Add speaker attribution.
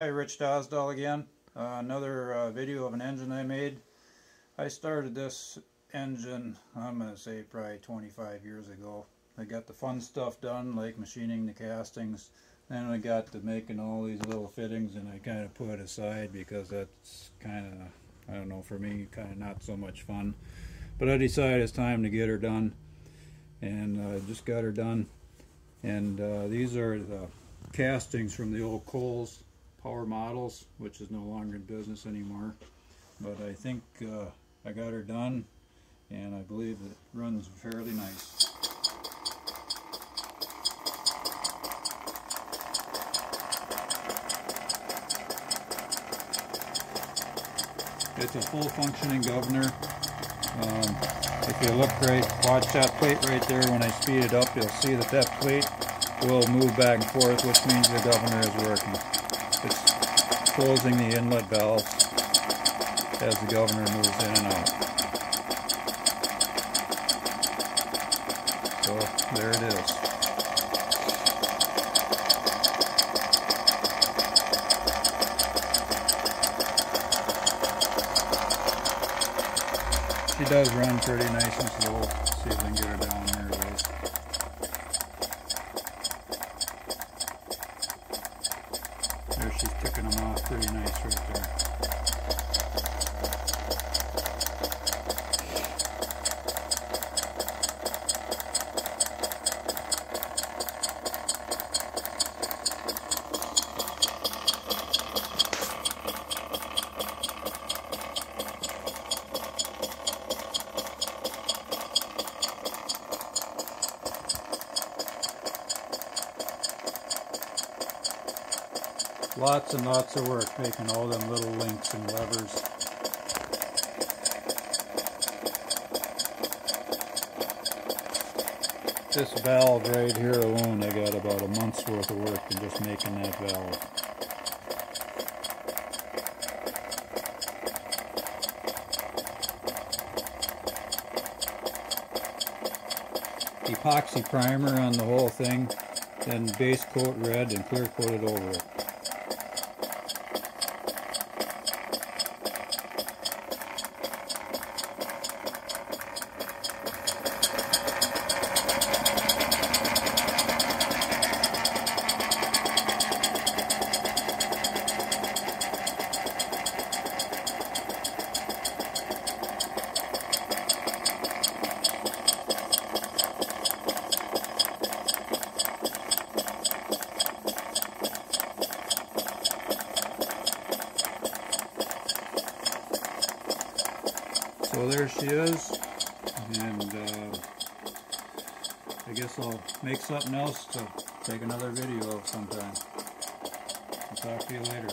Speaker 1: Hi, Rich Dosdall again. Uh, another uh, video of an engine I made. I started this engine, I'm going to say probably 25 years ago. I got the fun stuff done, like machining the castings. Then I got to making all these little fittings and I kind of put it aside because that's kind of, I don't know, for me, kind of not so much fun. But I decided it's time to get her done. And I uh, just got her done. And uh, these are the castings from the old Coles Power Models, which is no longer in business anymore. But I think uh, I got her done, and I believe it runs fairly nice. It's a full functioning governor. Um, if you look right, watch that plate right there. When I speed it up, you'll see that that plate will move back and forth, which means the governor is working. It's closing the inlet valves as the governor moves in and out. So there it is. She does run pretty nice and slow. See if I can get her down. There pretty Lots and lots of work making all them little links and levers. This valve right here alone, I got about a month's worth of work in just making that valve. Epoxy primer on the whole thing, then base coat red and clear coated over it. So there she is, and uh, I guess I'll make something else to take another video of sometime. I'll talk to you later.